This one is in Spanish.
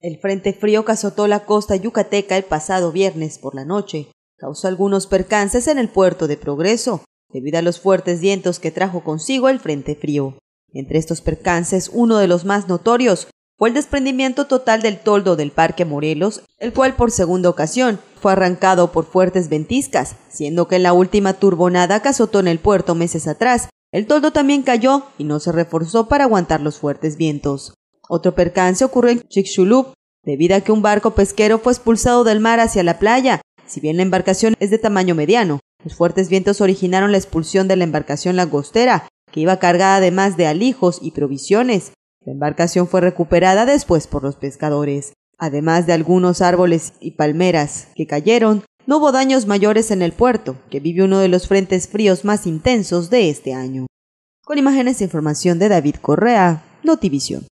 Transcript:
El frente frío que azotó la costa yucateca el pasado viernes por la noche causó algunos percances en el puerto de Progreso, debido a los fuertes vientos que trajo consigo el frente frío. Entre estos percances, uno de los más notorios fue el desprendimiento total del toldo del Parque Morelos, el cual por segunda ocasión fue arrancado por fuertes ventiscas, siendo que en la última turbonada que azotó en el puerto meses atrás, el toldo también cayó y no se reforzó para aguantar los fuertes vientos. Otro percance ocurrió en Chicxulub, debido a que un barco pesquero fue expulsado del mar hacia la playa. Si bien la embarcación es de tamaño mediano, los fuertes vientos originaron la expulsión de la embarcación langostera, que iba cargada además de alijos y provisiones. La embarcación fue recuperada después por los pescadores. Además de algunos árboles y palmeras que cayeron, no hubo daños mayores en el puerto, que vive uno de los frentes fríos más intensos de este año. Con imágenes e información de David Correa, Notivisión.